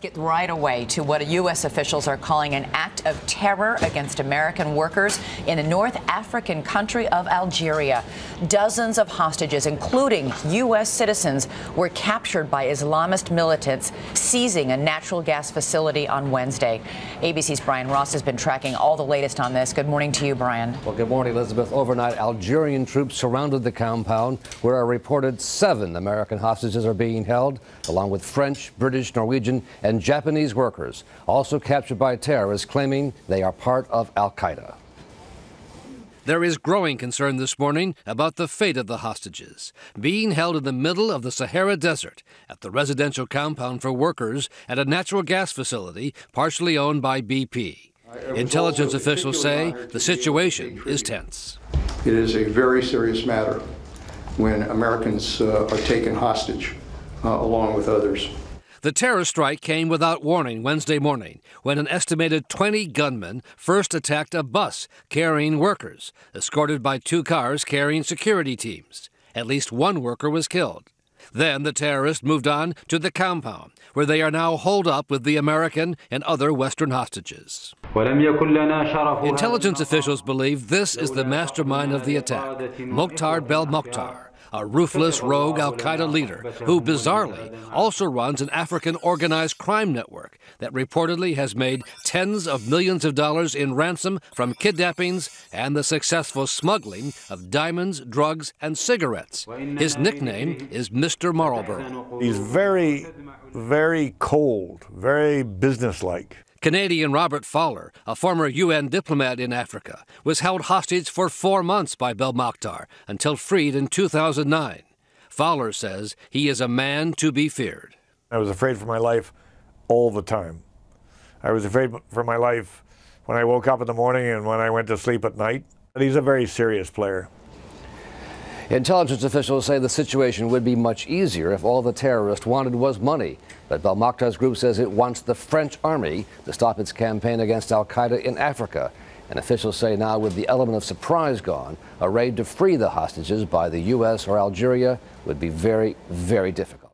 Get right away to what U.S. officials are calling an act of terror against American workers in the North African country of Algeria. Dozens of hostages, including U.S. citizens, were captured by Islamist militants seizing a natural gas facility on Wednesday. ABC's Brian Ross has been tracking all the latest on this. Good morning to you, Brian. Well, good morning, Elizabeth. Overnight, Algerian troops surrounded the compound where a reported seven American hostages are being held, along with French, British, Norwegian, and and Japanese workers, also captured by terrorists claiming they are part of Al Qaeda. There is growing concern this morning about the fate of the hostages, being held in the middle of the Sahara Desert at the residential compound for workers at a natural gas facility partially owned by BP. Intelligence officials say the situation is tense. It is a very serious matter when Americans uh, are taken hostage uh, along with others. The terror strike came without warning Wednesday morning when an estimated 20 gunmen first attacked a bus carrying workers, escorted by two cars carrying security teams. At least one worker was killed. Then the terrorists moved on to the compound, where they are now holed up with the American and other Western hostages. Intelligence officials believe this is the mastermind of the attack, Mokhtar Belmokhtar a ruthless rogue Al Qaeda leader who, bizarrely, also runs an African organized crime network that reportedly has made tens of millions of dollars in ransom from kidnappings and the successful smuggling of diamonds, drugs, and cigarettes. His nickname is Mr. Marlboro. He's very, very cold, very businesslike. Canadian Robert Fowler, a former UN diplomat in Africa, was held hostage for four months by Belmokhtar until freed in 2009. Fowler says he is a man to be feared. I was afraid for my life all the time. I was afraid for my life when I woke up in the morning and when I went to sleep at night. He's a very serious player. Intelligence officials say the situation would be much easier if all the terrorists wanted was money. But Belmokhtar's group says it wants the French army to stop its campaign against Al Qaeda in Africa. And officials say now, with the element of surprise gone, a raid to free the hostages by the U.S. or Algeria would be very, very difficult.